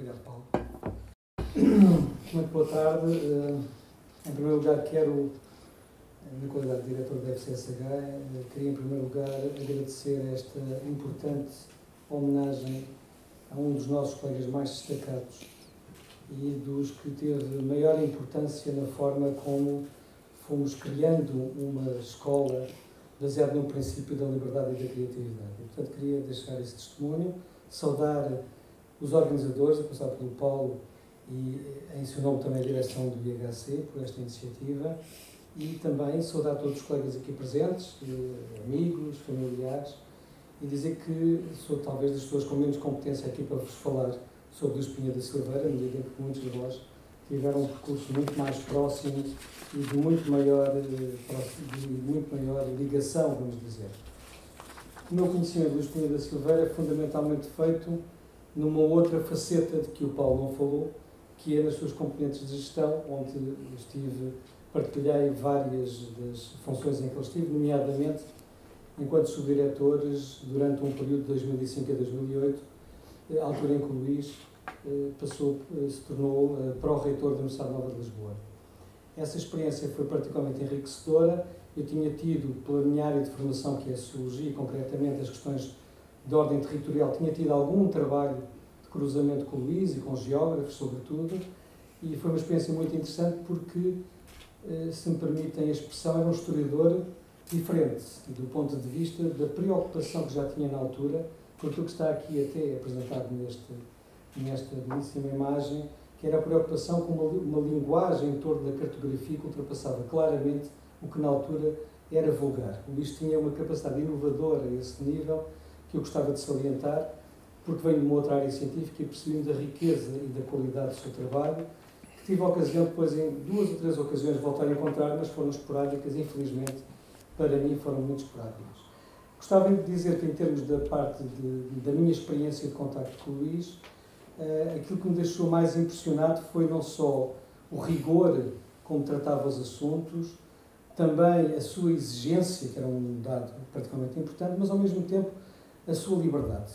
Obrigado, Paulo. Muito boa tarde. Eh, em primeiro lugar, quero, na qualidade de diretor da FCSH, eh, queria em primeiro lugar agradecer esta importante homenagem a um dos nossos colegas mais destacados e dos que teve maior importância na forma como fomos criando uma escola baseada no princípio da liberdade e da criatividade. Portanto, queria deixar esse testemunho, saudar os organizadores, a começar pelo Paulo e em seu nome também a direção do IHC por esta iniciativa e também saudar todos os colegas aqui presentes, eh, amigos, familiares e dizer que sou talvez das pessoas com menos competência aqui para vos falar sobre o Espinha da Silveira, no medida em que muitos de vós tiveram um percurso muito mais próximo e de muito maior, eh, de muito maior ligação, vamos dizer. O meu conhecimento do Espinha da Silveira é fundamentalmente feito numa outra faceta de que o Paulo não falou, que é nas suas componentes de gestão, onde estive, partilhei várias das funções em que ele estive, nomeadamente enquanto subdiretores durante um período de 2005 a 2008, a altura em que o Luís eh, passou, eh, se tornou eh, pró-reitor da Universidade Nova de Lisboa. Essa experiência foi particularmente enriquecedora. Eu tinha tido, pela minha área de formação, que é a Sociologia, concretamente as questões de ordem territorial, tinha tido algum trabalho de cruzamento com o Luís e com geógrafos, sobretudo, e foi uma experiência muito interessante porque, se me permitem a expressão, era um historiador diferente, do ponto de vista da preocupação que já tinha na altura, com aquilo que está aqui até apresentado neste nesta belíssima imagem, que era a preocupação com uma, uma linguagem em torno da cartografia que ultrapassava claramente o que na altura era vulgar. O Luís tinha uma capacidade inovadora a esse nível que eu gostava de salientar, porque venho de uma outra área científica e percebi da riqueza e da qualidade do seu trabalho, que tive a ocasião depois, em duas ou três ocasiões, de voltar a encontrar, mas foram esporádicas, infelizmente, para mim foram muito esporádicas. Gostava de dizer que, em termos da parte de, da minha experiência de contacto com o Luís, uh, aquilo que me deixou mais impressionado foi não só o rigor como tratava os assuntos, também a sua exigência, que era um dado particularmente importante, mas ao mesmo tempo a sua liberdade.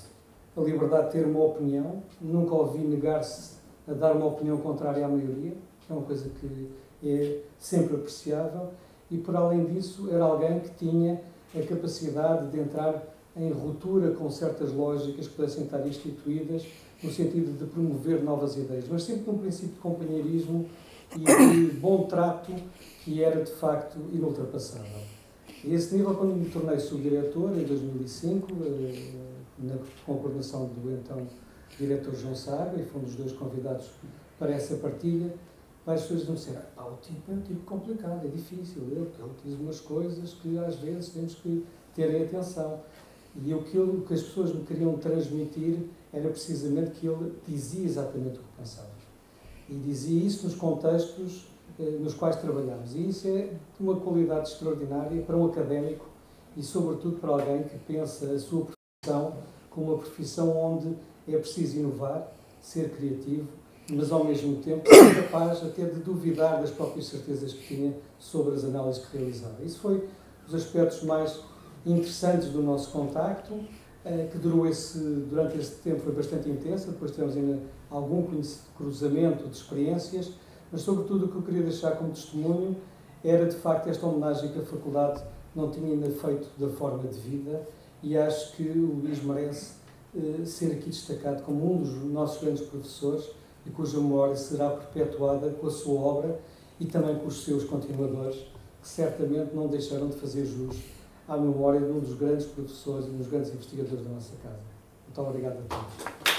A liberdade de ter uma opinião, nunca ouvi negar-se a dar uma opinião contrária à maioria, que é uma coisa que é sempre apreciável, e por além disso era alguém que tinha a capacidade de entrar em ruptura com certas lógicas que pudessem estar instituídas no sentido de promover novas ideias, mas sempre num princípio de companheirismo e de bom trato que era de facto inultrapassável. E esse nível, quando me tornei subdiretor em 2005, eh, na, com a coordenação do então diretor João Saga, e fomos os dois convidados para essa partilha, várias pessoas me disseram, ah, o tipo é um tipo complicado, é difícil, ele, ele diz umas coisas que às vezes temos que terem atenção. E aquilo que as pessoas me queriam transmitir era precisamente que ele dizia exatamente o que pensava. E dizia isso nos contextos nos quais trabalhamos. E isso é uma qualidade extraordinária para um académico e, sobretudo, para alguém que pensa a sua profissão como uma profissão onde é preciso inovar, ser criativo, mas ao mesmo tempo ser capaz até de duvidar das próprias certezas que tinha sobre as análises que realizava. Isso foi os aspectos mais interessantes do nosso contacto, eh, que durou esse, durante esse tempo foi bastante intensa, depois tivemos ainda algum cruzamento de experiências, mas sobretudo o que eu queria deixar como testemunho era de facto esta homenagem que a faculdade não tinha ainda feito da forma de vida e acho que o Luís merece eh, ser aqui destacado como um dos nossos grandes professores e cuja memória será perpetuada com a sua obra e também com os seus continuadores, que certamente não deixaram de fazer jus à memória de um dos grandes professores e um dos grandes investigadores da nossa casa. Muito obrigado a todos.